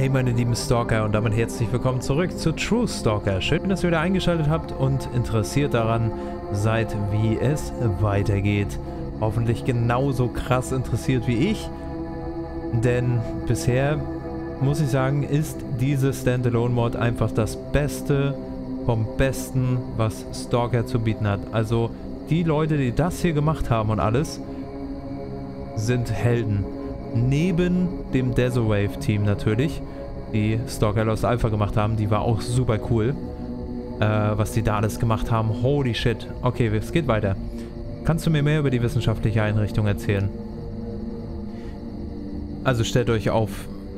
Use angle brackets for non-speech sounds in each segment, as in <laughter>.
Hey meine lieben Stalker und damit herzlich willkommen zurück zu True Stalker. Schön, dass ihr wieder eingeschaltet habt und interessiert daran seid, wie es weitergeht. Hoffentlich genauso krass interessiert wie ich, denn bisher muss ich sagen, ist diese Standalone-Mod einfach das Beste vom Besten, was Stalker zu bieten hat. Also die Leute, die das hier gemacht haben und alles, sind Helden neben dem Deserwave-Team natürlich, die Stalker Lost Alpha gemacht haben. Die war auch super cool, äh, was die da alles gemacht haben. Holy shit. Okay, es geht weiter. Kannst du mir mehr über die wissenschaftliche Einrichtung erzählen? Also stellt euch auf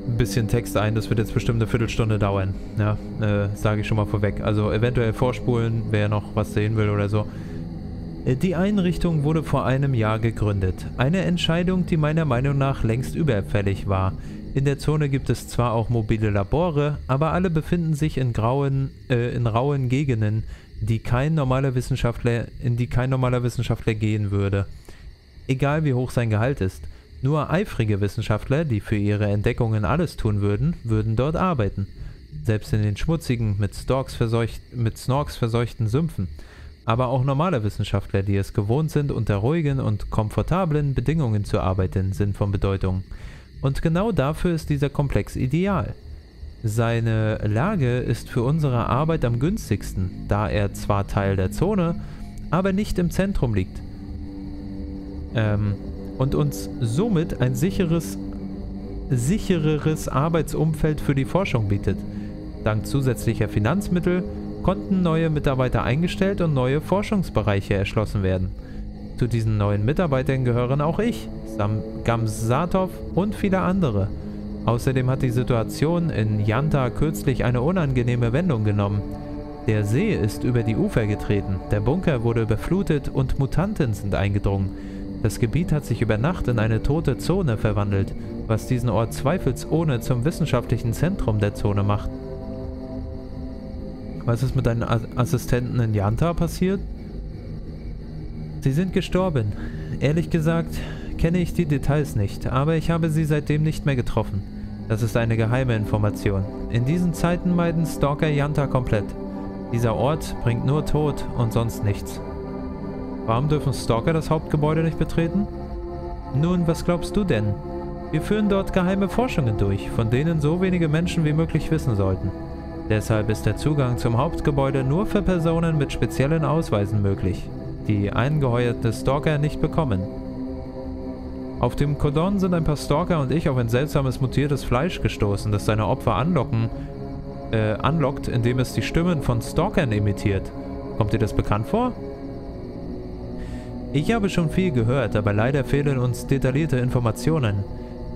ein bisschen Text ein, das wird jetzt bestimmt eine Viertelstunde dauern. Ja, äh, sage ich schon mal vorweg. Also eventuell vorspulen, wer noch was sehen will oder so. Die Einrichtung wurde vor einem Jahr gegründet. Eine Entscheidung, die meiner Meinung nach längst überfällig war. In der Zone gibt es zwar auch mobile Labore, aber alle befinden sich in, grauen, äh, in rauen Gegenden, die kein normaler Wissenschaftler, in die kein normaler Wissenschaftler gehen würde. Egal wie hoch sein Gehalt ist. Nur eifrige Wissenschaftler, die für ihre Entdeckungen alles tun würden, würden dort arbeiten. Selbst in den schmutzigen, mit, Storks verseucht, mit Snorks verseuchten Sümpfen aber auch normale Wissenschaftler, die es gewohnt sind, unter ruhigen und komfortablen Bedingungen zu arbeiten, sind von Bedeutung. Und genau dafür ist dieser Komplex ideal. Seine Lage ist für unsere Arbeit am günstigsten, da er zwar Teil der Zone, aber nicht im Zentrum liegt. Ähm, und uns somit ein sicheres, sichereres Arbeitsumfeld für die Forschung bietet. Dank zusätzlicher Finanzmittel konnten neue Mitarbeiter eingestellt und neue Forschungsbereiche erschlossen werden. Zu diesen neuen Mitarbeitern gehören auch ich, Sam Gamsatov und viele andere. Außerdem hat die Situation in Yanta kürzlich eine unangenehme Wendung genommen. Der See ist über die Ufer getreten, der Bunker wurde überflutet und Mutanten sind eingedrungen. Das Gebiet hat sich über Nacht in eine tote Zone verwandelt, was diesen Ort zweifelsohne zum wissenschaftlichen Zentrum der Zone macht. Was ist mit deinen Assistenten in Yanta passiert? Sie sind gestorben. Ehrlich gesagt kenne ich die Details nicht, aber ich habe sie seitdem nicht mehr getroffen. Das ist eine geheime Information. In diesen Zeiten meiden Stalker Yanta komplett. Dieser Ort bringt nur Tod und sonst nichts. Warum dürfen Stalker das Hauptgebäude nicht betreten? Nun, was glaubst du denn? Wir führen dort geheime Forschungen durch, von denen so wenige Menschen wie möglich wissen sollten. Deshalb ist der Zugang zum Hauptgebäude nur für Personen mit speziellen Ausweisen möglich, die eingeheuerte Stalker nicht bekommen. Auf dem Cordon sind ein paar Stalker und ich auf ein seltsames mutiertes Fleisch gestoßen, das seine Opfer anlocken, äh, anlockt, indem es die Stimmen von Stalkern imitiert. Kommt dir das bekannt vor? Ich habe schon viel gehört, aber leider fehlen uns detaillierte Informationen.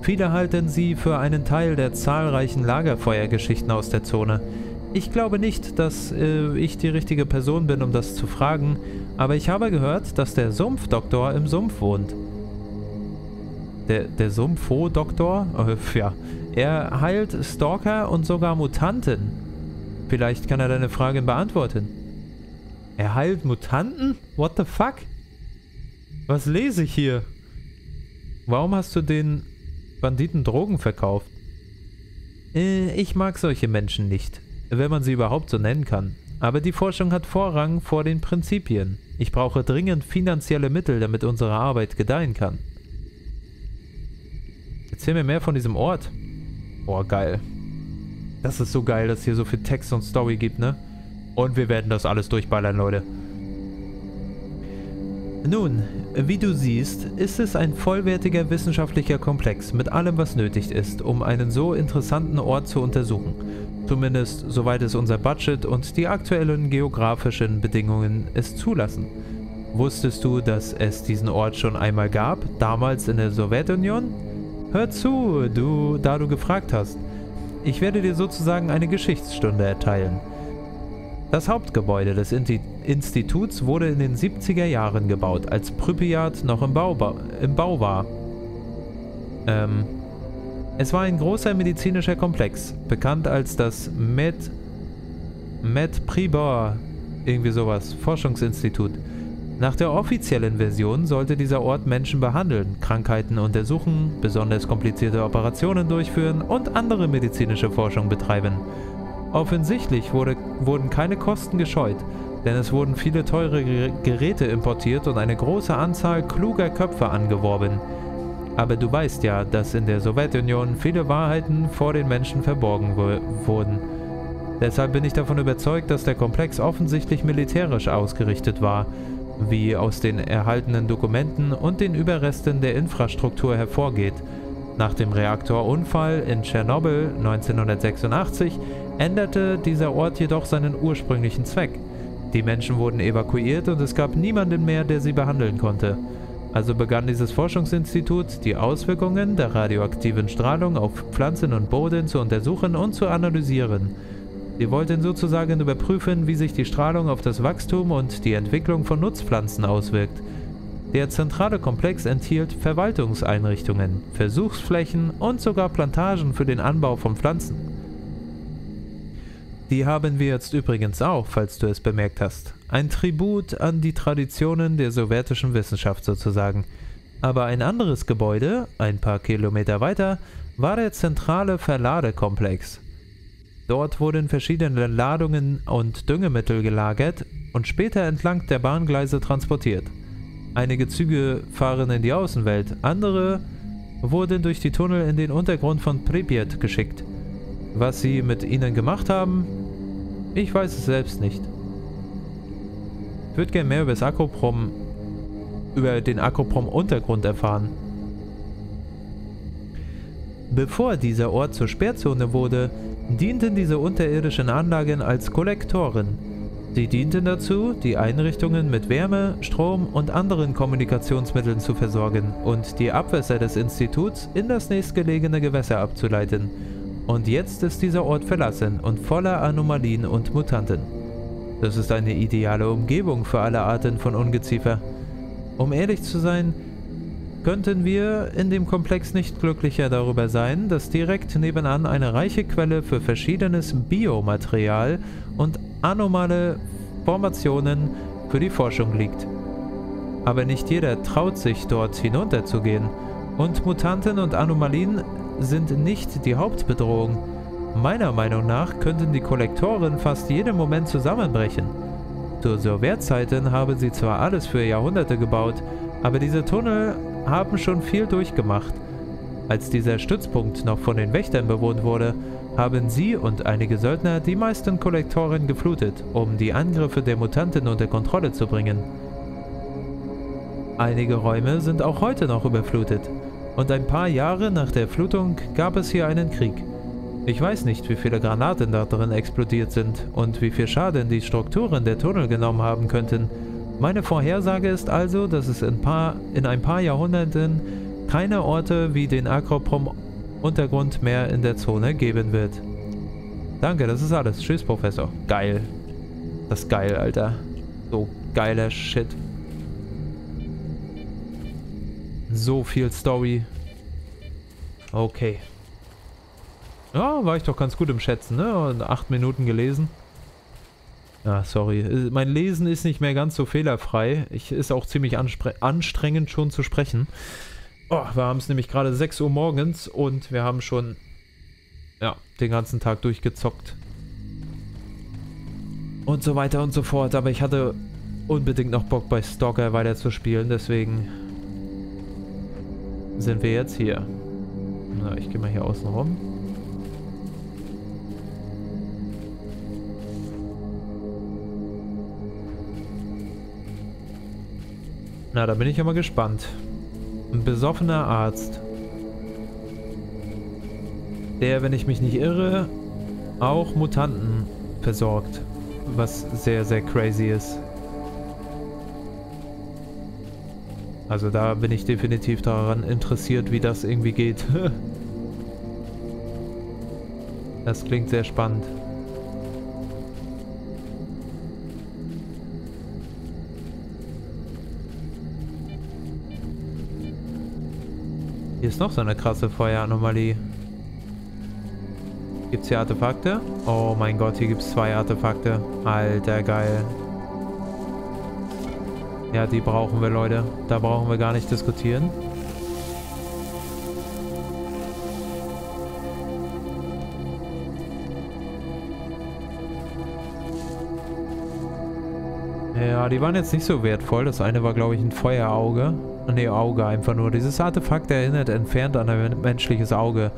Viele halten sie für einen Teil der zahlreichen Lagerfeuergeschichten aus der Zone. Ich glaube nicht, dass äh, ich die richtige Person bin, um das zu fragen, aber ich habe gehört, dass der Sumpfdoktor im Sumpf wohnt. Der, der Sumpfo-Doktor? Äh, ja. Er heilt Stalker und sogar Mutanten. Vielleicht kann er deine Frage beantworten. Er heilt Mutanten? What the fuck? Was lese ich hier? Warum hast du den Banditen Drogen verkauft. Äh, ich mag solche Menschen nicht, wenn man sie überhaupt so nennen kann. Aber die Forschung hat Vorrang vor den Prinzipien. Ich brauche dringend finanzielle Mittel, damit unsere Arbeit gedeihen kann. Erzähl mir mehr von diesem Ort. Boah, geil. Das ist so geil, dass es hier so viel Text und Story gibt, ne? Und wir werden das alles durchballern, Leute. Nun, wie du siehst, ist es ein vollwertiger wissenschaftlicher Komplex mit allem, was nötig ist, um einen so interessanten Ort zu untersuchen. Zumindest soweit es unser Budget und die aktuellen geografischen Bedingungen es zulassen. Wusstest du, dass es diesen Ort schon einmal gab, damals in der Sowjetunion? Hör zu, du, da du gefragt hast. Ich werde dir sozusagen eine Geschichtsstunde erteilen. Das Hauptgebäude des Instituts wurde in den 70er Jahren gebaut, als Pripyat noch im Bau, im Bau war. Ähm, es war ein großer medizinischer Komplex, bekannt als das Med, Med Pribor, irgendwie sowas, Forschungsinstitut. Nach der offiziellen Version sollte dieser Ort Menschen behandeln, Krankheiten untersuchen, besonders komplizierte Operationen durchführen und andere medizinische Forschung betreiben. Offensichtlich wurde, wurden keine Kosten gescheut, denn es wurden viele teure Geräte importiert und eine große Anzahl kluger Köpfe angeworben. Aber du weißt ja, dass in der Sowjetunion viele Wahrheiten vor den Menschen verborgen wurden. Deshalb bin ich davon überzeugt, dass der Komplex offensichtlich militärisch ausgerichtet war, wie aus den erhaltenen Dokumenten und den Überresten der Infrastruktur hervorgeht. Nach dem Reaktorunfall in Tschernobyl 1986 änderte dieser Ort jedoch seinen ursprünglichen Zweck. Die Menschen wurden evakuiert und es gab niemanden mehr, der sie behandeln konnte. Also begann dieses Forschungsinstitut, die Auswirkungen der radioaktiven Strahlung auf Pflanzen und Boden zu untersuchen und zu analysieren. Sie wollten sozusagen überprüfen, wie sich die Strahlung auf das Wachstum und die Entwicklung von Nutzpflanzen auswirkt. Der zentrale Komplex enthielt Verwaltungseinrichtungen, Versuchsflächen und sogar Plantagen für den Anbau von Pflanzen. Die haben wir jetzt übrigens auch, falls du es bemerkt hast. Ein Tribut an die Traditionen der sowjetischen Wissenschaft sozusagen. Aber ein anderes Gebäude, ein paar Kilometer weiter, war der zentrale Verladekomplex. Dort wurden verschiedene Ladungen und Düngemittel gelagert und später entlang der Bahngleise transportiert. Einige Züge fahren in die Außenwelt, andere wurden durch die Tunnel in den Untergrund von Pripyat geschickt. Was sie mit ihnen gemacht haben, ich weiß es selbst nicht. Ich würde gerne mehr über das Akroprom, über den Akroprom-Untergrund erfahren. Bevor dieser Ort zur Sperrzone wurde, dienten diese unterirdischen Anlagen als Kollektoren. Sie dienten dazu, die Einrichtungen mit Wärme, Strom und anderen Kommunikationsmitteln zu versorgen und die Abwässer des Instituts in das nächstgelegene Gewässer abzuleiten. Und jetzt ist dieser Ort verlassen und voller Anomalien und Mutanten. Das ist eine ideale Umgebung für alle Arten von Ungeziefer. Um ehrlich zu sein, könnten wir in dem Komplex nicht glücklicher darüber sein, dass direkt nebenan eine reiche Quelle für verschiedenes Biomaterial und anomale Formationen für die Forschung liegt. Aber nicht jeder traut sich dort hinunterzugehen und Mutanten und Anomalien sind nicht die Hauptbedrohung. Meiner Meinung nach könnten die Kollektoren fast jeden Moment zusammenbrechen. Zu Sowjetzeiten haben sie zwar alles für Jahrhunderte gebaut, aber diese Tunnel haben schon viel durchgemacht. Als dieser Stützpunkt noch von den Wächtern bewohnt wurde, haben sie und einige Söldner die meisten Kollektoren geflutet, um die Angriffe der Mutanten unter Kontrolle zu bringen. Einige Räume sind auch heute noch überflutet, und ein paar Jahre nach der Flutung gab es hier einen Krieg. Ich weiß nicht, wie viele Granaten da drin explodiert sind und wie viel Schaden die Strukturen der Tunnel genommen haben könnten, meine Vorhersage ist also, dass es in, paar, in ein paar Jahrhunderten keine Orte wie den Akroprom-Untergrund mehr in der Zone geben wird. Danke, das ist alles. Tschüss, Professor. Geil. Das ist geil, Alter. So geiler Shit. So viel Story. Okay. Ja, war ich doch ganz gut im Schätzen, ne? Acht Minuten gelesen. Ja, sorry. Äh, mein Lesen ist nicht mehr ganz so fehlerfrei. Ich ist auch ziemlich anstrengend schon zu sprechen. Oh, wir haben es nämlich gerade 6 Uhr morgens und wir haben schon ja, den ganzen Tag durchgezockt. Und so weiter und so fort. Aber ich hatte unbedingt noch Bock bei Stalker weiter zu spielen, deswegen sind wir jetzt hier. Na, ich gehe mal hier außen rum. Na, da bin ich ja mal gespannt. Ein besoffener Arzt. Der, wenn ich mich nicht irre, auch Mutanten versorgt. Was sehr, sehr crazy ist. Also da bin ich definitiv daran interessiert, wie das irgendwie geht. <laughs> das klingt sehr spannend. Ist noch so eine krasse Feueranomalie. Gibt es hier Artefakte? Oh mein Gott, hier gibt es zwei Artefakte. Alter, geil. Ja, die brauchen wir, Leute. Da brauchen wir gar nicht diskutieren. Ja, die waren jetzt nicht so wertvoll. Das eine war, glaube ich, ein Feuerauge. Ne, Auge einfach nur. Dieses Artefakt erinnert entfernt an ein menschliches Auge.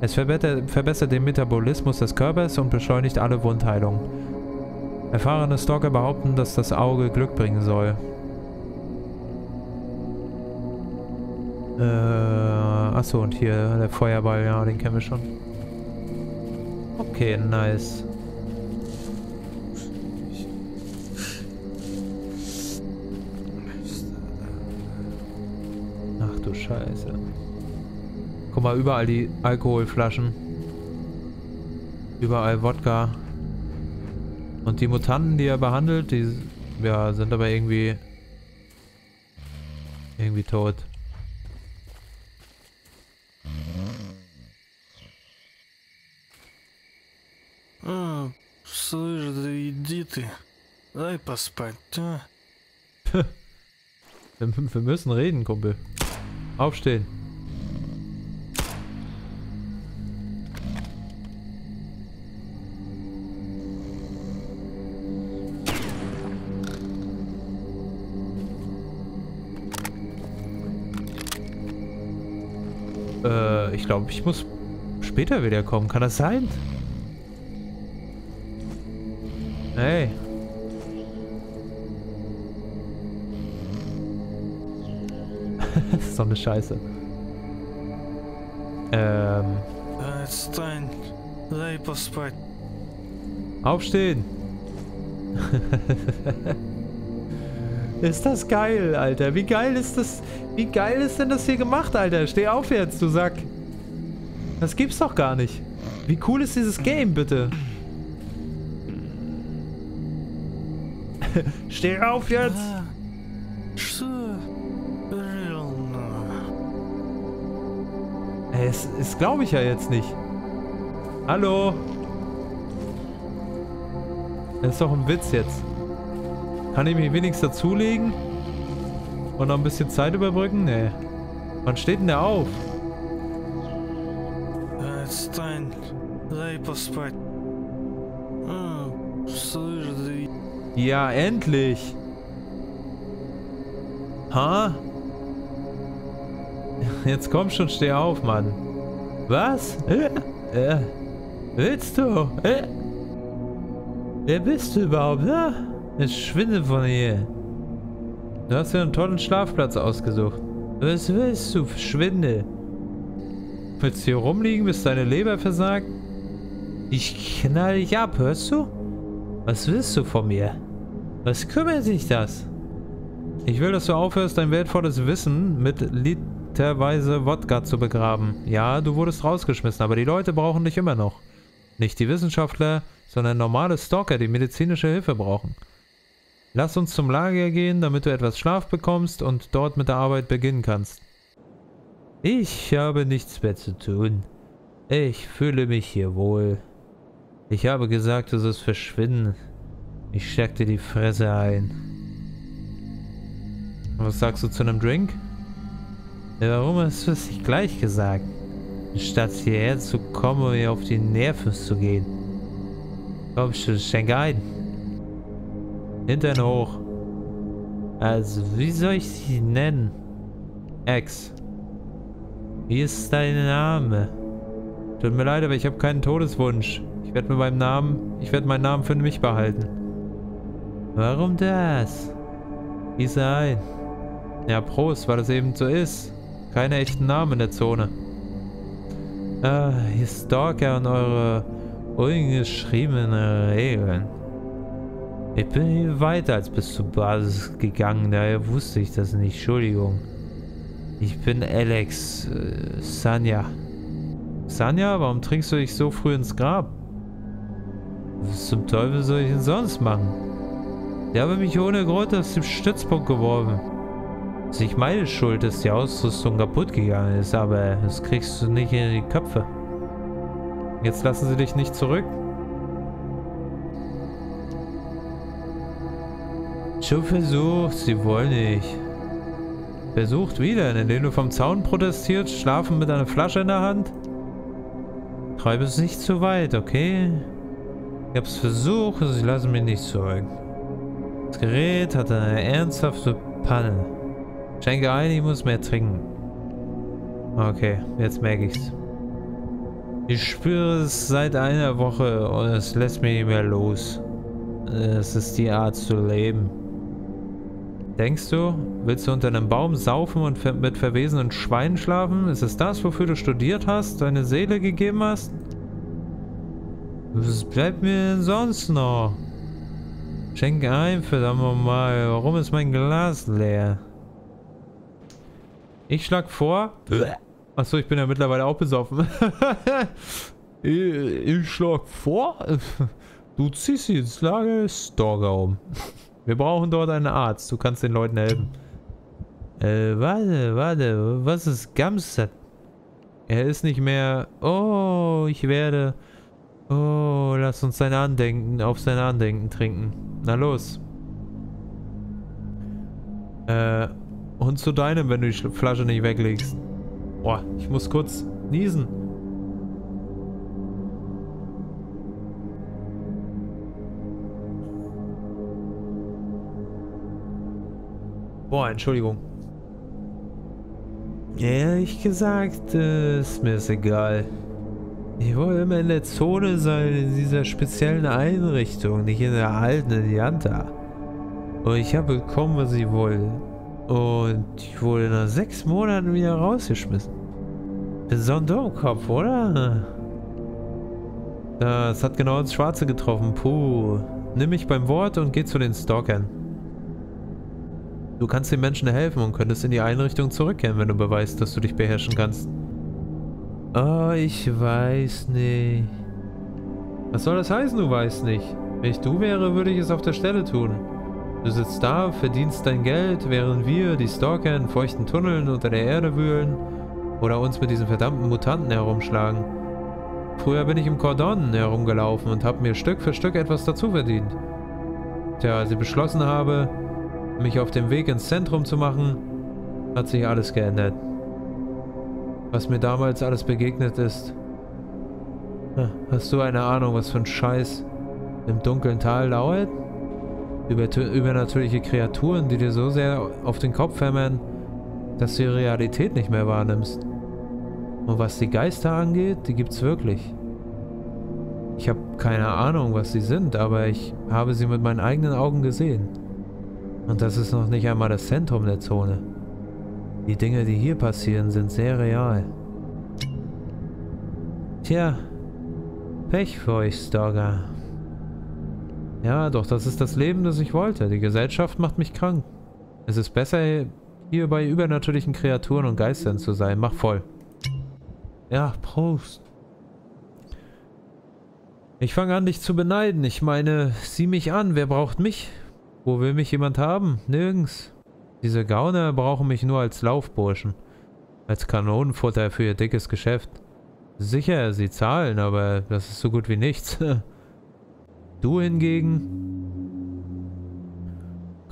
Es verbessert, verbessert den Metabolismus des Körpers und beschleunigt alle Wundheilung. Erfahrene Stalker behaupten, dass das Auge Glück bringen soll. Äh, achso, und hier der Feuerball, ja, den kennen wir schon. Okay, nice. Scheiße. Guck mal, überall die Alkoholflaschen. Überall Wodka. Und die Mutanten, die er behandelt, die ja, sind aber irgendwie irgendwie tot. А, слышь, да иди ты. Дай поспать, а? <laughs> wir, wir müssen reden, Kumpel. Aufstehen. Äh, ich glaube, ich muss später wiederkommen. Kann das sein? Hey. eine Scheiße. Ähm. Aufstehen! <laughs> ist das geil, Alter. Wie geil ist das? Wie geil ist denn das hier gemacht, Alter? Steh auf jetzt, du Sack. Das gibt's doch gar nicht. Wie cool ist dieses Game, bitte? <laughs> Steh auf jetzt! Ah. Das, das glaube ich ja jetzt nicht. Hallo? Das ist doch ein Witz jetzt. Kann ich mich wenigstens dazulegen? Und noch ein bisschen Zeit überbrücken? Nee. Wann steht denn der auf? Ja, endlich. Ha? Huh? Jetzt komm schon, steh auf, Mann. Was? Äh, äh, willst du? Äh? Wer bist du überhaupt, ne? Jetzt schwinde von hier. Du hast dir einen tollen Schlafplatz ausgesucht. Was willst du? Schwinde. Willst du hier rumliegen, bis deine Leber versagt? Ich knall dich ab, hörst du? Was willst du von mir? Was kümmert sich das? Ich will, dass du aufhörst, dein wertvolles Wissen mit literweise Wodka zu begraben. Ja, du wurdest rausgeschmissen, aber die Leute brauchen dich immer noch. Nicht die Wissenschaftler, sondern normale Stalker, die medizinische Hilfe brauchen. Lass uns zum Lager gehen, damit du etwas Schlaf bekommst und dort mit der Arbeit beginnen kannst. Ich habe nichts mehr zu tun. Ich fühle mich hier wohl. Ich habe gesagt, du sollst verschwinden. Ich steck dir die Fresse ein. Was sagst du zu einem Drink? Ja, warum hast du es nicht gleich gesagt? Statt hierher zu kommen und mir auf die Nerven zu gehen. Komm schon, schenk ein. Hintern hoch. Also, wie soll ich sie nennen? Ex. Wie ist dein Name? Tut mir leid, aber ich habe keinen Todeswunsch. Ich werde mit meinem Namen, ich werde meinen Namen für mich behalten. Warum das? Gieße ein. Ja, Prost, weil das eben so ist. Keine echten Namen in der Zone. Ah, ihr Stalker und eure ungeschriebenen Regeln. Ich bin hier weiter als bis zur Basis gegangen, daher wusste ich das nicht. Entschuldigung. Ich bin Alex äh, Sanja. Sanja, warum trinkst du dich so früh ins Grab? Was zum Teufel soll ich denn sonst machen? Ich habe mich ohne Grund aus dem Stützpunkt geworfen. Es ist nicht meine Schuld, dass die Ausrüstung kaputt gegangen ist, aber das kriegst du nicht in die Köpfe. Jetzt lassen sie dich nicht zurück. Schon versucht, sie wollen nicht. Versucht wieder, indem du vom Zaun protestierst, schlafen mit einer Flasche in der Hand? Treibe es nicht zu weit, okay? Ich hab's versucht, sie lassen mich nicht zurück. Das Gerät hat eine ernsthafte Panne. Schenke ein, ich muss mehr trinken. Okay, jetzt merke ich's. Ich spüre es seit einer Woche und es lässt mich nicht mehr los. Es ist die Art zu leben. Denkst du, willst du unter einem Baum saufen und mit verwesenen Schweinen schlafen? Ist es das, wofür du studiert hast, deine Seele gegeben hast? Was bleibt mir denn sonst noch? Schenk ein, verdammt nochmal. Warum ist mein Glas leer? Ich schlag vor. Achso, ich bin ja mittlerweile auch besoffen. <laughs> ich, ich schlag vor. Du ziehst ins Lager Stalker um. Wir brauchen dort einen Arzt. Du kannst den Leuten helfen. Äh, warte, warte. Was ist Gamsat? Er ist nicht mehr... Oh, ich werde... Oh, lass uns sein Andenken, auf sein Andenken trinken. Na los. Äh, und zu deinem, wenn du die Flasche nicht weglegst. Boah, ich muss kurz niesen. Boah, Entschuldigung. Ehrlich gesagt, äh, ist mir das egal. Ich wollte immer in der Zone sein, in dieser speziellen Einrichtung, nicht in der alten Adianta. Und ich habe bekommen, was ich wollte. Und ich wurde nach sechs Monaten wieder rausgeschmissen. So ein Dummkopf, oder? Das hat genau ins Schwarze getroffen. Puh. Nimm mich beim Wort und geh zu den Stalkern. Du kannst den Menschen helfen und könntest in die Einrichtung zurückkehren, wenn du beweist, dass du dich beherrschen kannst. Oh, ich weiß nicht. Was soll das heißen, du weißt nicht? Wenn ich du wäre, würde ich es auf der Stelle tun. Du sitzt da, verdienst dein Geld, während wir, die Stalker, in feuchten Tunneln unter der Erde wühlen oder uns mit diesen verdammten Mutanten herumschlagen. Früher bin ich im Cordon herumgelaufen und habe mir Stück für Stück etwas dazu verdient. Tja, als ich beschlossen habe, mich auf den Weg ins Zentrum zu machen, hat sich alles geändert. Was mir damals alles begegnet ist. Hast du eine Ahnung, was für ein Scheiß im dunklen Tal lauert? Über, übernatürliche Kreaturen, die dir so sehr auf den Kopf hämmern, dass du die Realität nicht mehr wahrnimmst. Und was die Geister angeht, die gibt's wirklich. Ich habe keine Ahnung, was sie sind, aber ich habe sie mit meinen eigenen Augen gesehen. Und das ist noch nicht einmal das Zentrum der Zone. Die Dinge, die hier passieren, sind sehr real. Tja, Pech für euch, Stalker. Ja, doch, das ist das Leben, das ich wollte. Die Gesellschaft macht mich krank. Es ist besser, hier bei übernatürlichen Kreaturen und Geistern zu sein. Mach voll. Ja, Prost. Ich fange an, dich zu beneiden. Ich meine, sieh mich an. Wer braucht mich? Wo will mich jemand haben? Nirgends. Diese Gauner brauchen mich nur als Laufburschen. Als Kanonenfutter für ihr dickes Geschäft. Sicher, sie zahlen, aber das ist so gut wie nichts. <laughs> du hingegen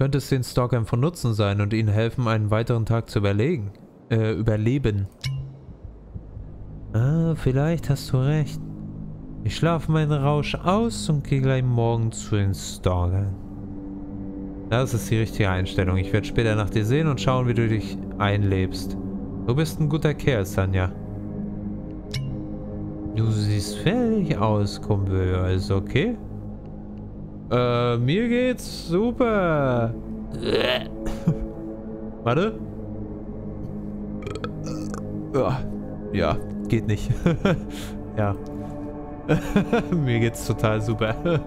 könntest den Stalkern von Nutzen sein und ihnen helfen, einen weiteren Tag zu überlegen. Äh, überleben. Ah, vielleicht hast du recht. Ich schlafe meinen Rausch aus und gehe gleich morgen zu den Stalkern. Das ist die richtige Einstellung. Ich werde später nach dir sehen und schauen, wie du dich einlebst. Du bist ein guter Kerl, Sanja. Du siehst fertig aus, Kumpel. Alles okay? Äh, mir geht's super. <laughs> Warte. Ja, geht nicht. <laughs> ja. <laughs> mir geht's total super.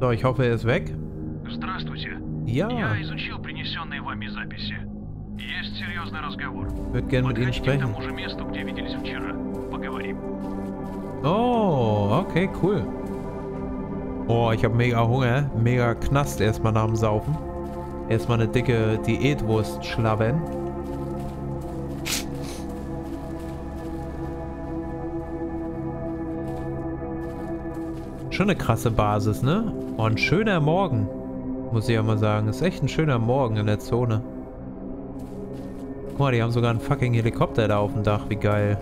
So, ich hoffe, er ist weg. Ja. Ich würde gerne mit Ihnen sprechen. Oh, okay, cool. Oh, ich habe mega Hunger. Mega Knast erstmal nach dem Saufen. Erstmal eine dicke Diätwurst schlabbern. Schon eine krasse Basis, ne? Oh, ein schöner Morgen. Muss ich ja mal sagen. Ist echt ein schöner Morgen in der Zone. Guck mal, die haben sogar einen fucking Helikopter da auf dem Dach. Wie geil.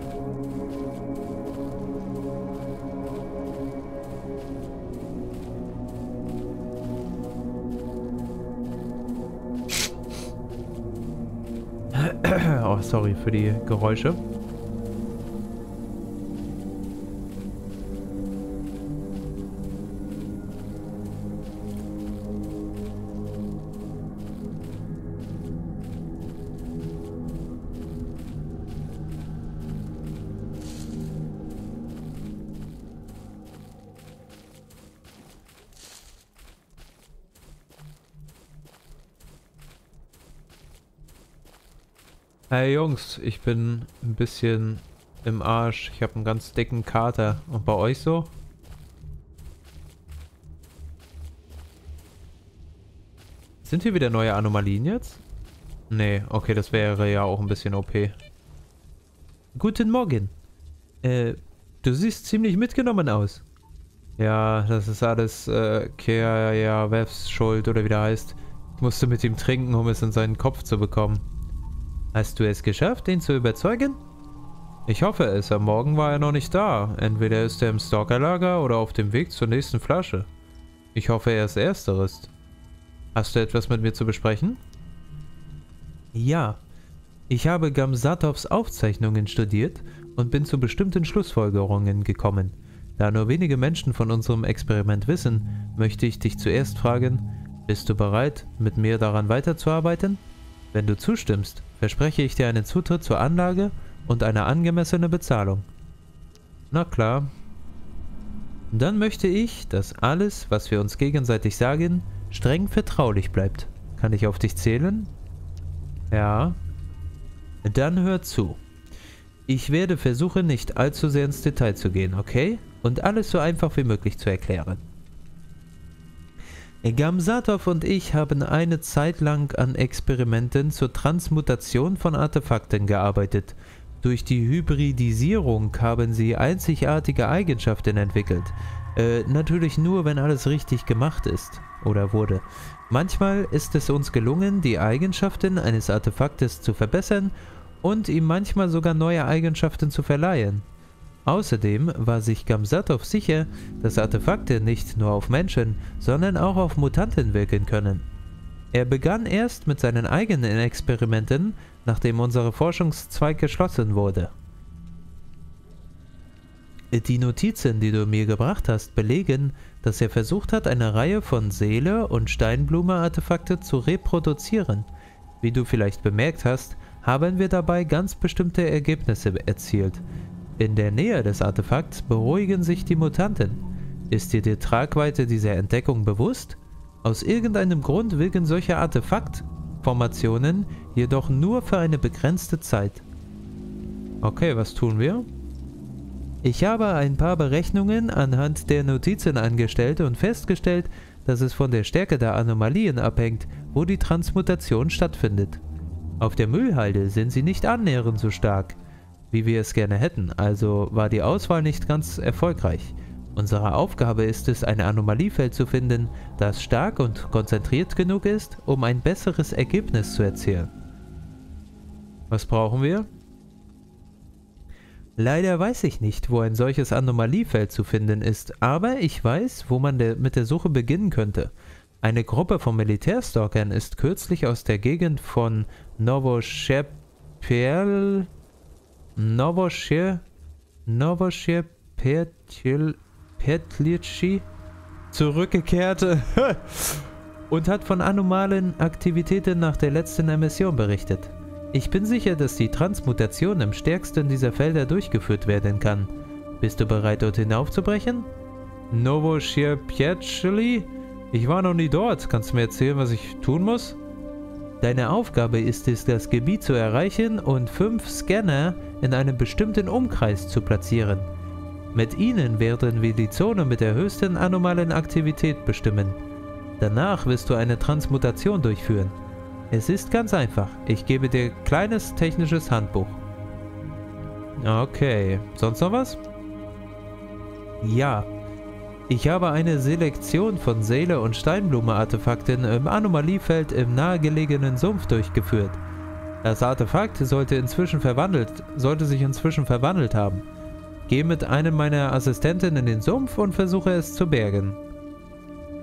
<clears throat> Oh, sorry für die Geräusche. Hey Jungs, ich bin ein bisschen im Arsch. Ich habe einen ganz dicken Kater. Und bei euch so? Sind hier wieder neue Anomalien jetzt? Nee, okay, das wäre ja auch ein bisschen OP. Guten Morgen. Äh, du siehst ziemlich mitgenommen aus. Ja, das ist alles äh, Kea Webs Schuld oder wie der heißt. Ich musste mit ihm trinken, um es in seinen Kopf zu bekommen. Hast du es geschafft, ihn zu überzeugen? Ich hoffe es. Am Morgen war er noch nicht da. Entweder ist er im Stalkerlager oder auf dem Weg zur nächsten Flasche. Ich hoffe, er ist Ersteres. Hast du etwas mit mir zu besprechen? Ja. Ich habe Gamsatovs Aufzeichnungen studiert und bin zu bestimmten Schlussfolgerungen gekommen. Da nur wenige Menschen von unserem Experiment wissen, möchte ich dich zuerst fragen, bist du bereit, mit mir daran weiterzuarbeiten? Wenn du zustimmst, verspreche ich dir einen Zutritt zur Anlage und eine angemessene Bezahlung. Na klar. Dann möchte ich, dass alles, was wir uns gegenseitig sagen, streng vertraulich bleibt. Kann ich auf dich zählen? Ja. Dann hör zu. Ich werde versuchen, nicht allzu sehr ins Detail zu gehen, okay? Und alles so einfach wie möglich zu erklären. Gamsatov und ich haben eine Zeit lang an Experimenten zur Transmutation von Artefakten gearbeitet. Durch die Hybridisierung haben sie einzigartige Eigenschaften entwickelt. Äh, natürlich nur, wenn alles richtig gemacht ist oder wurde. Manchmal ist es uns gelungen, die Eigenschaften eines Artefaktes zu verbessern und ihm manchmal sogar neue Eigenschaften zu verleihen. Außerdem war sich Gamsatov sicher, dass Artefakte nicht nur auf Menschen, sondern auch auf Mutanten wirken können. Er begann erst mit seinen eigenen Experimenten, nachdem unser Forschungszweig geschlossen wurde. Die Notizen, die du mir gebracht hast, belegen, dass er versucht hat, eine Reihe von Seele- und Steinblume-Artefakte zu reproduzieren. Wie du vielleicht bemerkt hast, haben wir dabei ganz bestimmte Ergebnisse erzielt, in der Nähe des Artefakts beruhigen sich die Mutanten. Ist dir die Tragweite dieser Entdeckung bewusst? Aus irgendeinem Grund wirken solche Artefaktformationen jedoch nur für eine begrenzte Zeit. Okay, was tun wir? Ich habe ein paar Berechnungen anhand der Notizen angestellt und festgestellt, dass es von der Stärke der Anomalien abhängt, wo die Transmutation stattfindet. Auf der Müllhalde sind sie nicht annähernd so stark wie wir es gerne hätten, also war die Auswahl nicht ganz erfolgreich. Unsere Aufgabe ist es, ein Anomaliefeld zu finden, das stark und konzentriert genug ist, um ein besseres Ergebnis zu erzielen. Was brauchen wir? Leider weiß ich nicht, wo ein solches Anomaliefeld zu finden ist, aber ich weiß, wo man der, mit der Suche beginnen könnte. Eine Gruppe von Militärstalkern ist kürzlich aus der Gegend von Novoshepel Novoshir, Novoshir Petlitschi zurückgekehrt <laughs> und hat von anomalen Aktivitäten nach der letzten Emission berichtet. Ich bin sicher, dass die Transmutation im stärksten dieser Felder durchgeführt werden kann. Bist du bereit, dort hinaufzubrechen? Novoshir Pietschli? Ich war noch nie dort. Kannst du mir erzählen, was ich tun muss? Deine Aufgabe ist es, das Gebiet zu erreichen und fünf Scanner in einem bestimmten Umkreis zu platzieren. Mit ihnen werden wir die Zone mit der höchsten anomalen Aktivität bestimmen. Danach wirst du eine Transmutation durchführen. Es ist ganz einfach. Ich gebe dir kleines technisches Handbuch. Okay. Sonst noch was? Ja. Ich habe eine Selektion von Seele- und Steinblume-Artefakten im Anomaliefeld im nahegelegenen Sumpf durchgeführt. Das Artefakt sollte inzwischen verwandelt, sollte sich inzwischen verwandelt haben. Geh mit einem meiner Assistenten in den Sumpf und versuche es zu bergen.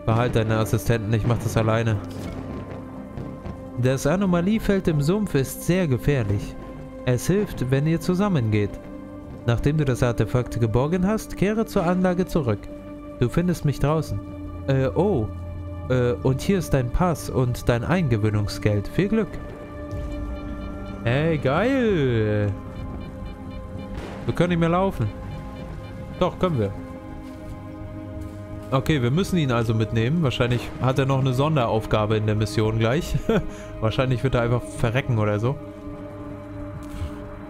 Behalt deine Assistenten, ich mach das alleine. Das Anomaliefeld im Sumpf ist sehr gefährlich. Es hilft, wenn ihr zusammengeht. Nachdem du das Artefakt geborgen hast, kehre zur Anlage zurück. Du findest mich draußen. Äh, oh. Äh, und hier ist dein Pass und dein Eingewöhnungsgeld. Viel Glück. Ey, geil. Wir können nicht mehr laufen. Doch, können wir. Okay, wir müssen ihn also mitnehmen. Wahrscheinlich hat er noch eine Sonderaufgabe in der Mission gleich. <laughs> Wahrscheinlich wird er einfach verrecken oder so.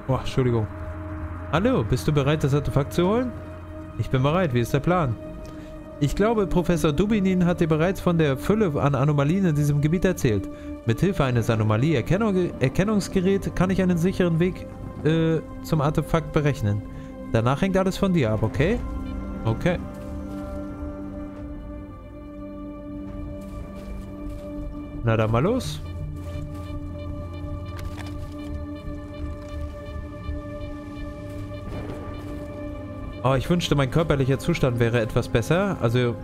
Oh, Entschuldigung. Hallo, bist du bereit, das Artefakt zu holen? Ich bin bereit. Wie ist der Plan? Ich glaube, Professor Dubinin hat dir bereits von der Fülle an Anomalien in diesem Gebiet erzählt. Mit Hilfe eines Anomalie-Erkennungsgeräts kann ich einen sicheren Weg äh, zum Artefakt berechnen. Danach hängt alles von dir ab, okay? Okay. Na dann mal los. Oh, ich wünschte, mein körperlicher Zustand wäre etwas besser. Also,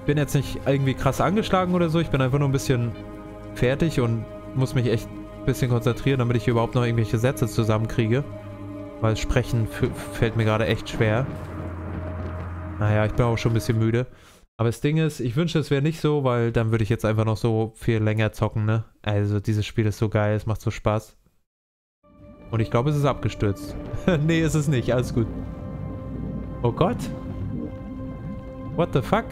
ich bin jetzt nicht irgendwie krass angeschlagen oder so. Ich bin einfach nur ein bisschen fertig und muss mich echt ein bisschen konzentrieren, damit ich überhaupt noch irgendwelche Sätze zusammenkriege. Weil Sprechen fällt mir gerade echt schwer. Naja, ich bin auch schon ein bisschen müde. Aber das Ding ist, ich wünschte, es wäre nicht so, weil dann würde ich jetzt einfach noch so viel länger zocken, ne? Also, dieses Spiel ist so geil, es macht so Spaß. Und ich glaube, es ist abgestürzt. <laughs> nee, ist es nicht, alles gut. Oh Gott. What the fuck?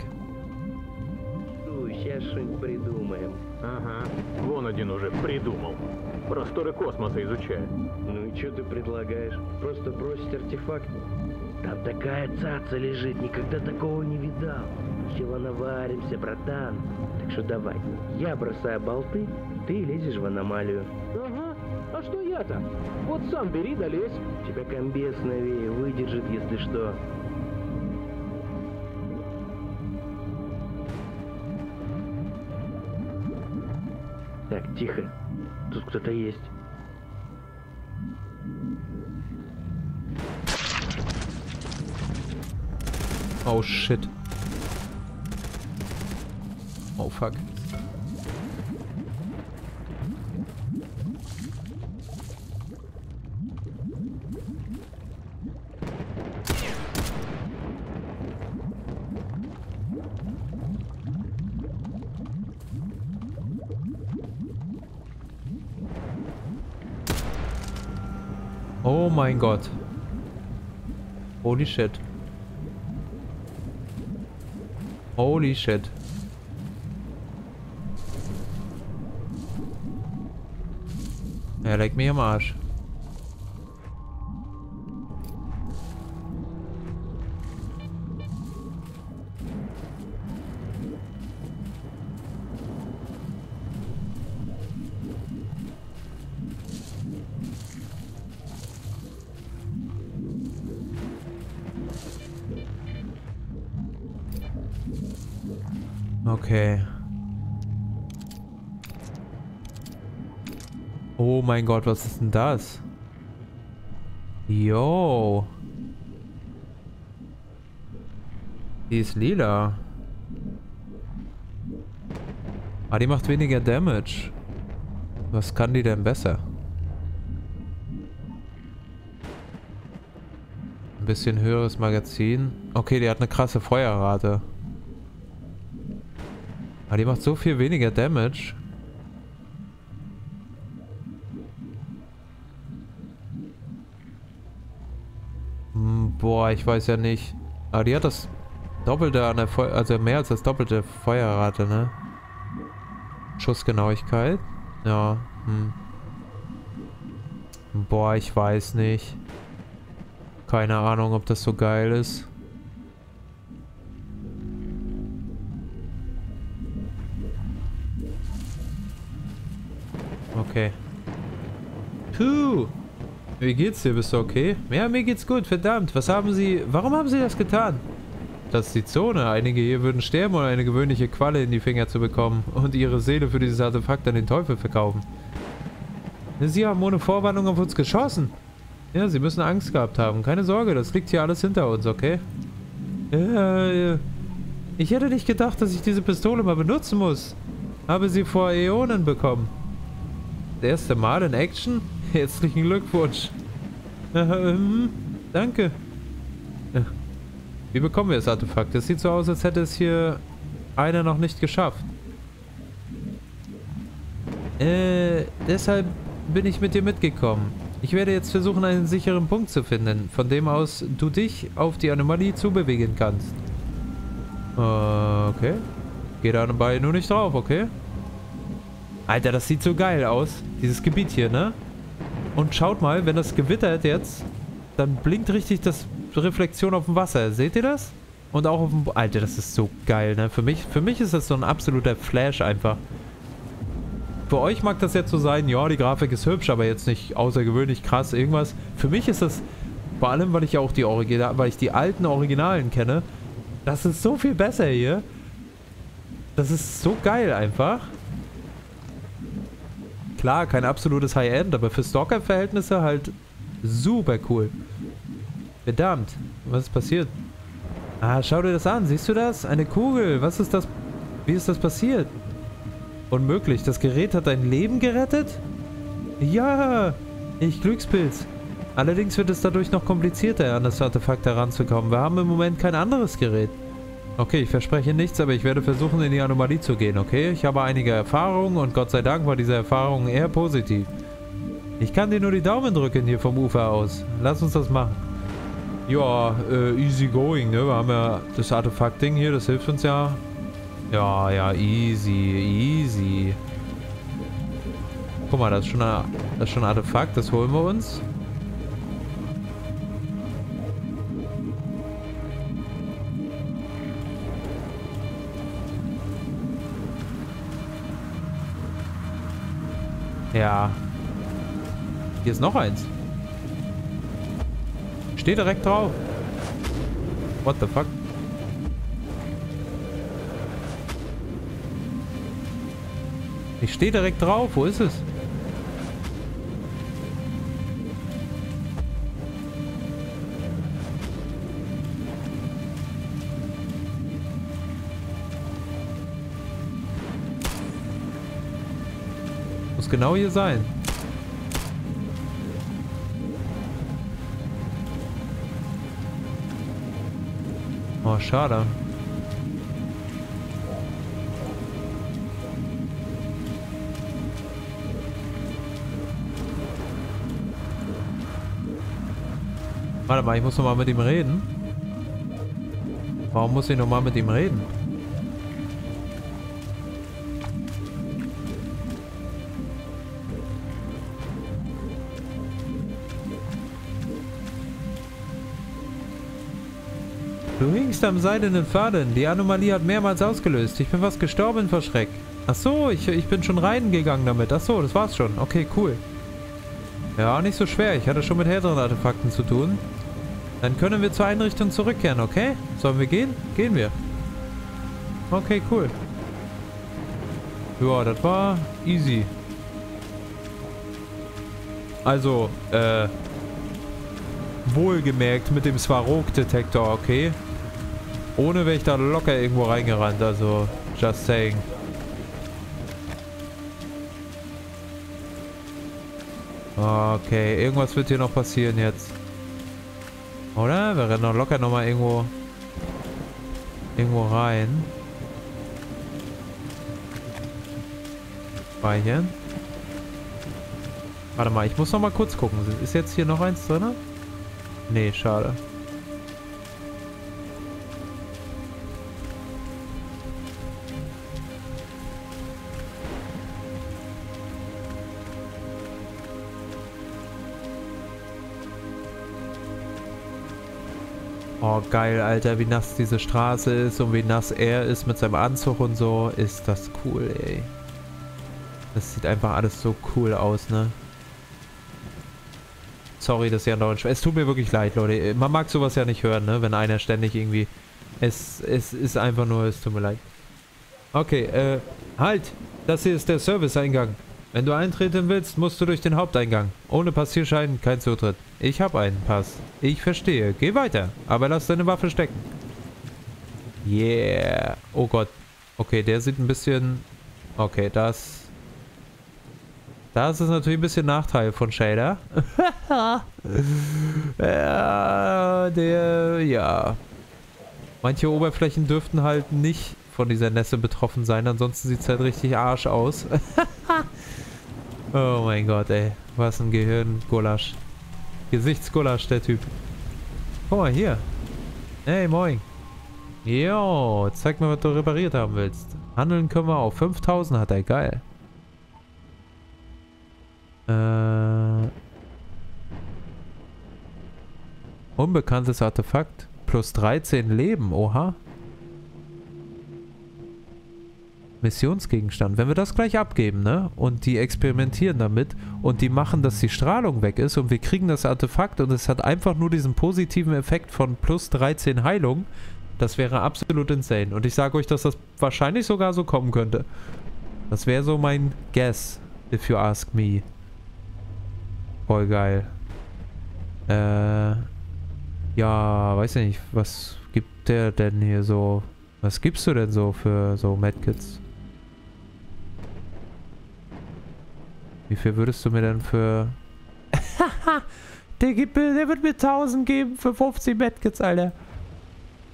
Сейчас что-нибудь придумаем. Ага, вон один уже придумал. Просторы космоса изучает. Ну и что ты предлагаешь? Просто бросить артефакт? Там такая цаца лежит, никогда такого не видал. Хило наваримся, братан. Так что давай, я бросаю болты, ты лезешь в аномалию. Ага, а что я-то? Вот сам бери да лезь. Тебя комбез новее выдержит, если что. Так, тихо. Тут кто-то есть. Oh shit. Oh fuck. Oh mein Gott. Holy shit. Holy shit. Er leckt mich am Arsch. Mein Gott, was ist denn das? Yo. Die ist lila. Ah, die macht weniger Damage. Was kann die denn besser? Ein bisschen höheres Magazin. Okay, die hat eine krasse Feuerrate. Aber die macht so viel weniger Damage. Boah, ich weiß ja nicht. Aber die hat das Doppelte an der Feu also mehr als das doppelte Feuerrate, ne? Schussgenauigkeit. Ja, hm. Boah, ich weiß nicht. Keine Ahnung, ob das so geil ist. Wie geht's dir? Bist du okay? Ja, mir geht's gut. Verdammt. Was haben Sie... Warum haben Sie das getan? Das ist die Zone. Einige hier würden sterben, um eine gewöhnliche Qualle in die Finger zu bekommen und ihre Seele für dieses Artefakt an den Teufel verkaufen. Sie haben ohne Vorwarnung auf uns geschossen. Ja, Sie müssen Angst gehabt haben. Keine Sorge, das liegt hier alles hinter uns, okay? Ja. Ich hätte nicht gedacht, dass ich diese Pistole mal benutzen muss. Habe sie vor Äonen bekommen. Das erste Mal in Action? <laughs> Herzlichen Glückwunsch. Äh, ähm, danke. Ja. Wie bekommen wir das Artefakt? Es sieht so aus, als hätte es hier einer noch nicht geschafft. Äh, deshalb bin ich mit dir mitgekommen. Ich werde jetzt versuchen, einen sicheren Punkt zu finden, von dem aus du dich auf die Anomalie zubewegen kannst. Äh, okay. Geh dabei nur nicht drauf, okay? Alter, das sieht so geil aus. Dieses Gebiet hier, ne? Und schaut mal, wenn das gewittert jetzt, dann blinkt richtig das Reflexion auf dem Wasser. Seht ihr das? Und auch auf dem... Bo Alter, das ist so geil, ne? Für mich, für mich ist das so ein absoluter Flash einfach. Für euch mag das jetzt so sein, ja, die Grafik ist hübsch, aber jetzt nicht außergewöhnlich krass, irgendwas. Für mich ist das, vor allem, weil ich auch die Original, weil ich die alten Originalen kenne, das ist so viel besser hier. Das ist so geil einfach. Klar, kein absolutes High-End, aber für Stalker-Verhältnisse halt super cool. Verdammt, was ist passiert? Ah, schau dir das an, siehst du das? Eine Kugel, was ist das? Wie ist das passiert? Unmöglich. Das Gerät hat dein Leben gerettet? Ja, ich Glückspilz. Allerdings wird es dadurch noch komplizierter, an das Artefakt heranzukommen. Wir haben im Moment kein anderes Gerät. Okay, ich verspreche nichts, aber ich werde versuchen, in die Anomalie zu gehen, okay? Ich habe einige Erfahrungen und Gott sei Dank war diese Erfahrung eher positiv. Ich kann dir nur die Daumen drücken hier vom Ufer aus. Lass uns das machen. Ja, äh, easy going, ne? Wir haben ja das Artefakt-Ding hier, das hilft uns ja. Ja, ja, easy, easy. Guck mal, das ist schon ein, Artefakt, das holen wir uns. Ja. Hier ist noch eins. Steht direkt drauf. What the fuck? Ich stehe direkt drauf. Wo ist es? Muss genau hier sein. Oh, schade. Warte mal, ich muss nochmal mit ihm reden. Warum muss ich nochmal mit ihm reden? Du hingst am seidenen Faden. Die Anomalie hat mehrmals ausgelöst. Ich bin fast gestorben vor Schreck. Ach so, ich, ich bin schon reingegangen damit. Ach so, das war's schon. Okay, cool. Ja, nicht so schwer. Ich hatte schon mit härteren Artefakten zu tun. Dann können wir zur Einrichtung zurückkehren, okay? Sollen wir gehen? Gehen wir. Okay, cool. Ja, das war easy. Also, äh, wohlgemerkt mit dem Svarog-Detektor, okay? Ohne wäre ich da locker irgendwo reingerannt, also, just saying. Okay, irgendwas wird hier noch passieren jetzt. Oder? Wir rennen doch locker nochmal irgendwo irgendwo rein. Speichern. Warte mal, ich muss noch mal kurz gucken. Ist jetzt hier noch eins drin? Nee, schade. Geil, Alter, wie nass diese Straße ist und wie nass er ist mit seinem Anzug und so. Ist das cool, ey. Das sieht einfach alles so cool aus, ne? Sorry, dass ihr andauernd... Es tut mir wirklich leid, Leute. Man mag sowas ja nicht hören, ne? Wenn einer ständig irgendwie... Es, es ist einfach nur... Es tut mir leid. Okay, äh... Halt! Das hier ist der Serviceeingang. Wenn du eintreten willst, musst du durch den Haupteingang. Ohne Passierschein kein Zutritt. Ich habe einen Pass. Ich verstehe. Geh weiter. Aber lass deine Waffe stecken. Yeah. Oh Gott. Okay, der sieht ein bisschen... Okay, das... Das ist natürlich ein bisschen Nachteil von Shader. <laughs> ja, der... Ja. Manche Oberflächen dürften halt nicht von dieser Nässe betroffen sein. Ansonsten sieht es halt richtig Arsch aus. <laughs> oh mein Gott, ey. Was ein Gehirngulasch. Gesichtsgulasch, der Typ. Guck mal, hier. Hey, moin. Jo, zeig mir, was du repariert haben willst. Handeln können wir auch. 5000 hat er, geil. Äh... Unbekanntes Artefakt. Plus 13 Leben, oha. Missionsgegenstand. Wenn wir das gleich abgeben, ne? Und die experimentieren damit und die machen, dass die Strahlung weg ist und wir kriegen das Artefakt und es hat einfach nur diesen positiven Effekt von plus 13 Heilung, das wäre absolut insane. Und ich sage euch, dass das wahrscheinlich sogar so kommen könnte. Das wäre so mein Guess, if you ask me. Voll geil. Äh... Ja, weiß ich nicht, was gibt der denn hier so... Was gibst du denn so für so Medkits? Wie viel würdest du mir denn für... <laughs> der, gibt mir, der wird mir 1000 geben für 50 Medkits, Alter.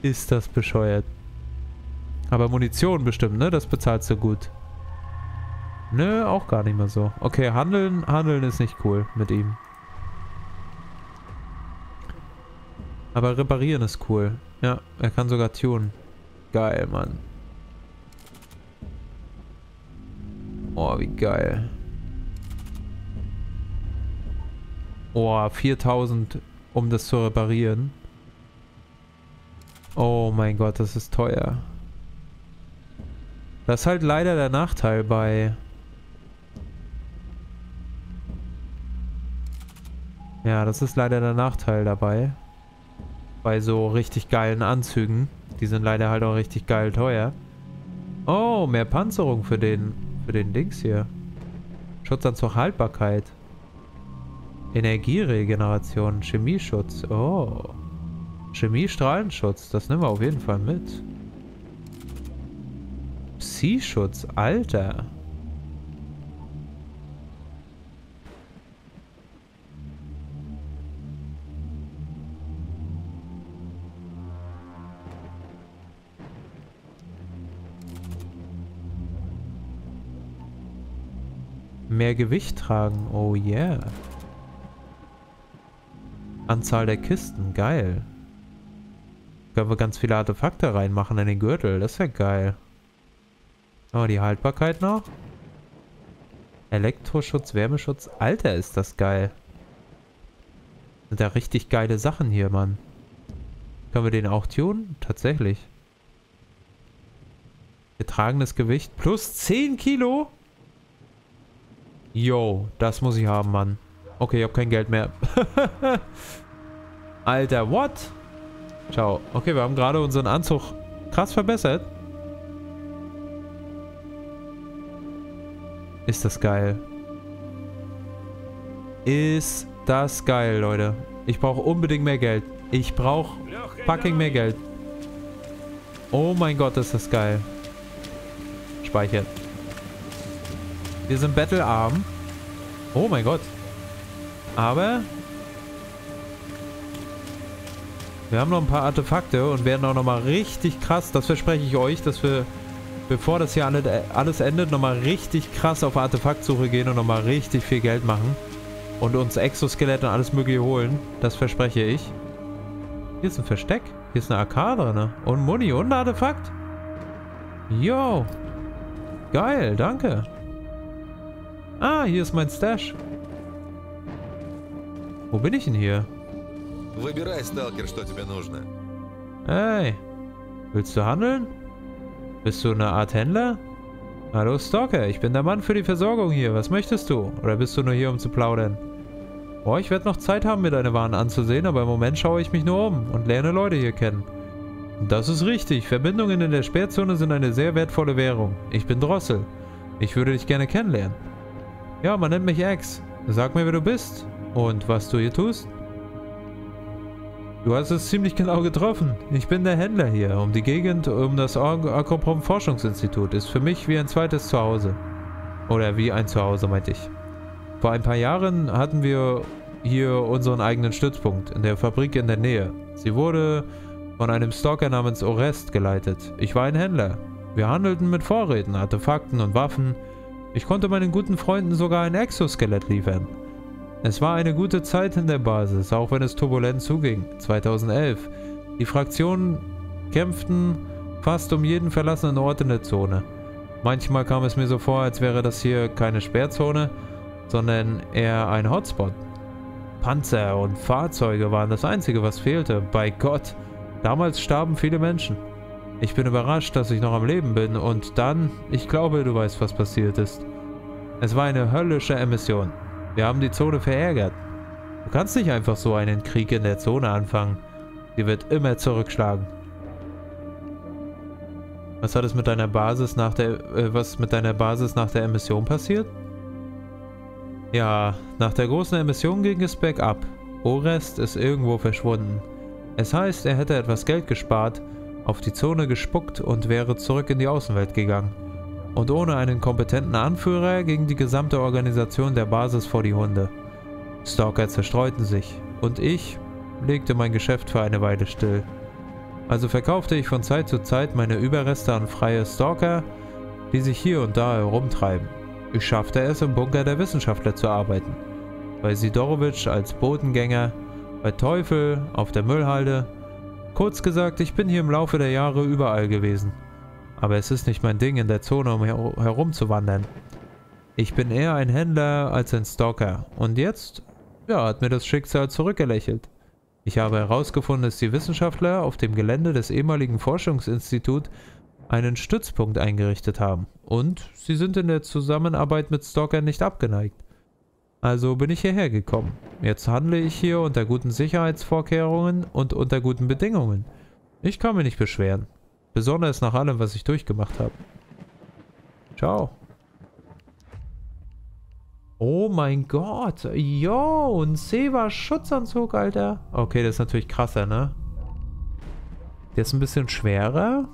Ist das bescheuert. Aber Munition bestimmt, ne? Das bezahlst du gut. Nö, auch gar nicht mehr so. Okay, handeln, handeln ist nicht cool mit ihm. Aber reparieren ist cool. Ja, er kann sogar tunen. Geil, Mann. Oh, wie geil. Oh, 4000, um das zu reparieren. Oh mein Gott, das ist teuer. Das ist halt leider der Nachteil bei... Ja, das ist leider der Nachteil dabei. Bei so richtig geilen Anzügen. Die sind leider halt auch richtig geil teuer. Oh, mehr Panzerung für den, für den Dings hier. Schutzanzug Haltbarkeit. Energieregeneration, Chemieschutz. Oh. Chemiestrahlenschutz, das nehmen wir auf jeden Fall mit. Psi-Schutz, Alter. Mehr Gewicht tragen, oh yeah. Anzahl der Kisten, geil. Können wir ganz viele Artefakte reinmachen in den Gürtel, das wäre geil. Oh, die Haltbarkeit noch. Elektroschutz, Wärmeschutz. Alter, ist das geil. Sind da richtig geile Sachen hier, Mann. Können wir den auch tunen? Tatsächlich. Getragenes Gewicht plus 10 Kilo? Yo, das muss ich haben, Mann. Okay, ich habe kein Geld mehr. <laughs> Alter, what? Ciao. Okay, wir haben gerade unseren Anzug krass verbessert. Ist das geil. Ist das geil, Leute. Ich brauche unbedingt mehr Geld. Ich brauche fucking mehr Geld. Oh mein Gott, ist das geil. Speichern. Wir sind battlearm. Oh mein Gott. Aber wir haben noch ein paar Artefakte und werden auch nochmal richtig krass, das verspreche ich euch, dass wir, bevor das hier alles endet, nochmal richtig krass auf Artefaktsuche gehen und nochmal richtig viel Geld machen. Und uns Exoskelett und alles mögliche holen. Das verspreche ich. Hier ist ein Versteck. Hier ist eine AK drin. Und Muni und ein Artefakt. Yo. Geil, danke. Ah, hier ist mein Stash. Wo bin ich denn hier? Выбирай, сталкер, что тебе нужно. Hey, willst du handeln? Bist du eine Art Händler? Hallo Stalker, ich bin der Mann für die Versorgung hier. Was möchtest du? Oder bist du nur hier, um zu plaudern? Oh, ich werde noch Zeit haben, mir deine Waren anzusehen, aber im Moment schaue ich mich nur um und lerne Leute hier kennen. Das ist richtig. Verbindungen in der Sperrzone sind eine sehr wertvolle Währung. Ich bin Drossel. Ich würde dich gerne kennenlernen. Ja, man nennt mich X. Sag mir, wer du bist und was du hier tust. Du hast es ziemlich genau getroffen. Ich bin der Händler hier. Um die Gegend, um das Akroprom Forschungsinstitut ist für mich wie ein zweites Zuhause. Oder wie ein Zuhause, meinte ich. Vor ein paar Jahren hatten wir hier unseren eigenen Stützpunkt in der Fabrik in der Nähe. Sie wurde von einem Stalker namens Orest geleitet. Ich war ein Händler. Wir handelten mit Vorräten, Artefakten und Waffen. Ich konnte meinen guten Freunden sogar ein Exoskelett liefern. Es war eine gute Zeit in der Basis, auch wenn es turbulent zuging. 2011. Die Fraktionen kämpften fast um jeden verlassenen Ort in der Zone. Manchmal kam es mir so vor, als wäre das hier keine Sperrzone, sondern eher ein Hotspot. Panzer und Fahrzeuge waren das Einzige, was fehlte. Bei Gott, damals starben viele Menschen. Ich bin überrascht, dass ich noch am Leben bin und dann, ich glaube, du weißt, was passiert ist. Es war eine höllische Emission. Wir haben die Zone verärgert. Du kannst nicht einfach so einen Krieg in der Zone anfangen. Sie wird immer zurückschlagen. Was hat es mit deiner Basis nach der äh, was mit deiner Basis nach der Emission passiert? Ja, nach der großen Emission ging es bergab. Orest ist irgendwo verschwunden. Es heißt, er hätte etwas Geld gespart, auf die Zone gespuckt und wäre zurück in die Außenwelt gegangen. Und ohne einen kompetenten Anführer ging die gesamte Organisation der Basis vor die Hunde. Stalker zerstreuten sich und ich legte mein Geschäft für eine Weile still. Also verkaufte ich von Zeit zu Zeit meine Überreste an freie Stalker, die sich hier und da herumtreiben. Ich schaffte es, im Bunker der Wissenschaftler zu arbeiten. Bei Sidorowitsch als Bodengänger, bei Teufel auf der Müllhalde. Kurz gesagt, ich bin hier im Laufe der Jahre überall gewesen. Aber es ist nicht mein Ding, in der Zone um her herumzuwandern. Ich bin eher ein Händler als ein Stalker. Und jetzt, ja, hat mir das Schicksal zurückgelächelt. Ich habe herausgefunden, dass die Wissenschaftler auf dem Gelände des ehemaligen Forschungsinstituts einen Stützpunkt eingerichtet haben. Und sie sind in der Zusammenarbeit mit Stalker nicht abgeneigt. Also bin ich hierher gekommen. Jetzt handle ich hier unter guten Sicherheitsvorkehrungen und unter guten Bedingungen. Ich kann mich nicht beschweren. Besonders nach allem, was ich durchgemacht habe. Ciao. Oh mein Gott. Yo, ein Seva-Schutzanzug, Alter. Okay, das ist natürlich krasser, ne? Der ist ein bisschen schwerer.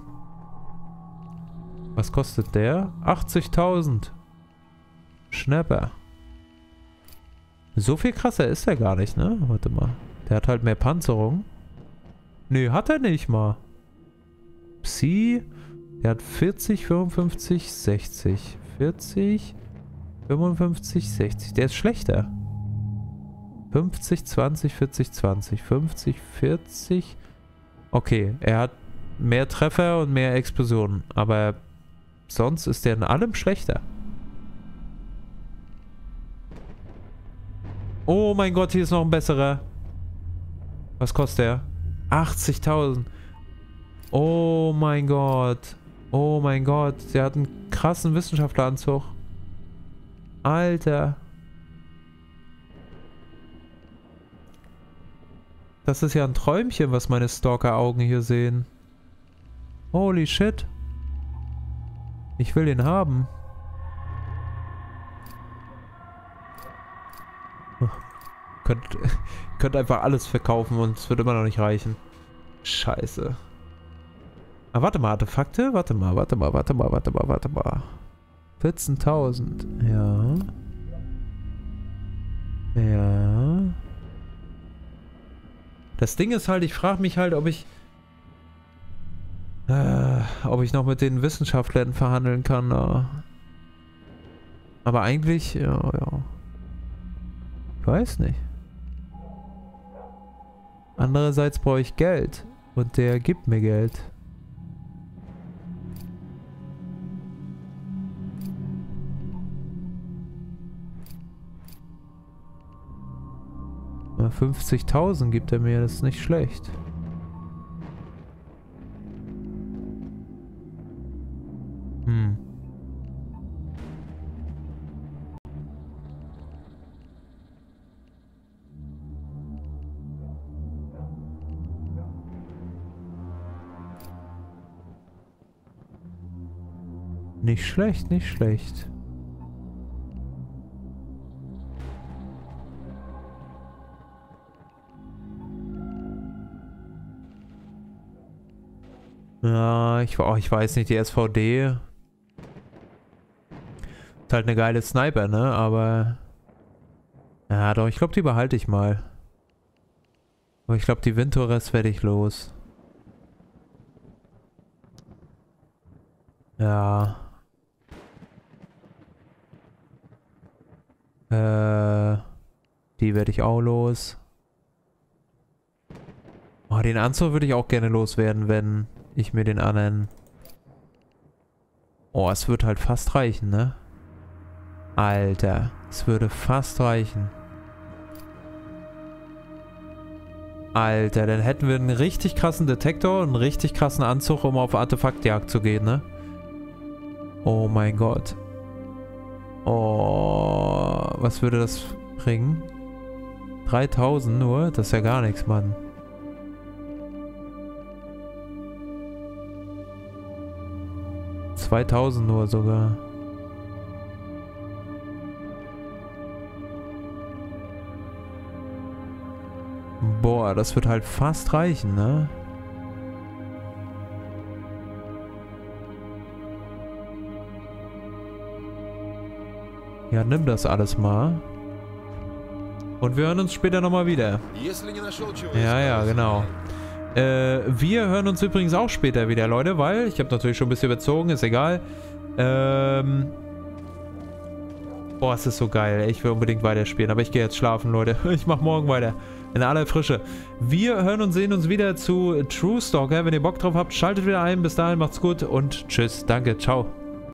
Was kostet der? 80.000. Schnapper. So viel krasser ist er gar nicht, ne? Warte mal. Der hat halt mehr Panzerung. Nö, hat er nicht mal. Psi. Der hat 40, 55, 60. 40, 55, 60. Der ist schlechter. 50, 20, 40, 20. 50, 40. Okay, er hat mehr Treffer und mehr Explosionen. Aber Sonst ist der in allem schlechter. Oh mein Gott, hier ist noch ein besserer. Was kostet der? 80.000. Oh mein Gott. Oh mein Gott. Der hat einen krassen Wissenschaftleranzug. Alter. Das ist ja ein Träumchen, was meine Stalker-Augen hier sehen. Holy shit. Ich will den haben. Könnt, <laughs> könnt einfach alles verkaufen und es wird immer noch nicht reichen. Scheiße. Ah, warte mal, Artefakte? Warte mal, warte mal, warte mal, warte mal, warte mal. 14.000. Ja. Ja. Das Ding ist halt, ich frage mich halt, ob ich äh, ob ich noch mit den Wissenschaftlern verhandeln kann. Äh. Aber eigentlich, ja, ja. Ich weiß nicht. Andererseits brauche ich Geld. Und der gibt mir Geld. 50.000 gibt er mir, das ist nicht schlecht. Hm. Nicht schlecht, nicht schlecht. Ja, ich, oh, ich weiß nicht, die SVD ist halt eine geile Sniper, ne? Aber... Ja, doch, ich glaube, die behalte ich mal. Aber ich glaube, die Vintores werde ich los. Ja. Äh, die werde ich auch los. Oh, den Anzug würde ich auch gerne loswerden, wenn ich mir den anderen... Oh, es wird halt fast reichen, ne? Alter, es würde fast reichen. Alter, dann hätten wir einen richtig krassen Detektor und einen richtig krassen Anzug, um auf Artefaktjagd zu gehen, ne? Oh mein Gott. Oh, was würde das bringen? 3000 nur? Das ist ja gar nichts, Mann. Zweitausend nur sogar. Boah, das wird halt fast reichen, ne? Ja, nimm das alles mal. Und wir hören uns später nochmal wieder. Ja, ja, genau. Äh, wir hören uns übrigens auch später wieder, Leute, weil ich habe natürlich schon ein bisschen überzogen, ist egal. Ähm... Boah, es ist so geil. Ich will unbedingt weiterspielen, aber ich gehe jetzt schlafen, Leute. <laughs> Ich mache morgen weiter. In aller Frische. Wir hören und sehen uns wieder zu True Stalker. Wenn ihr Bock drauf habt, schaltet wieder ein. Bis dahin, macht's gut und tschüss. Danke, ciao.